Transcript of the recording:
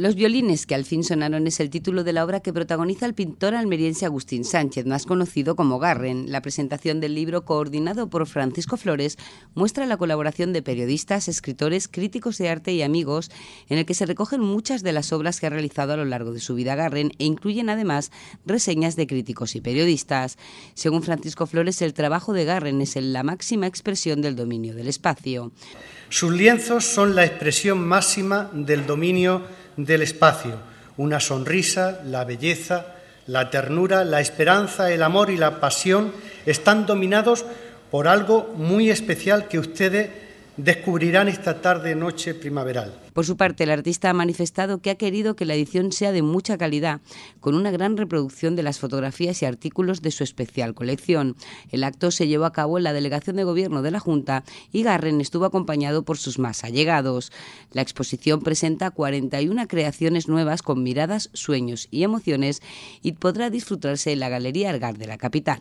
Los violines que al fin sonaron es el título de la obra que protagoniza el pintor almeriense Agustín Sánchez, más conocido como Garren. La presentación del libro, coordinado por Francisco Flores, muestra la colaboración de periodistas, escritores, críticos de arte y amigos, en el que se recogen muchas de las obras que ha realizado a lo largo de su vida Garren e incluyen además reseñas de críticos y periodistas. Según Francisco Flores, el trabajo de Garren es la máxima expresión del dominio del espacio. Sus lienzos son la expresión máxima del dominio del espacio, una sonrisa, la belleza, la ternura, la esperanza, el amor y la pasión están dominados por algo muy especial que ustedes descubrirán esta tarde noche primaveral. Por su parte, el artista ha manifestado que ha querido que la edición sea de mucha calidad, con una gran reproducción de las fotografías y artículos de su especial colección. El acto se llevó a cabo en la delegación de gobierno de la Junta y Garren estuvo acompañado por sus más allegados. La exposición presenta 41 creaciones nuevas con miradas, sueños y emociones y podrá disfrutarse en la Galería Argar de la capital.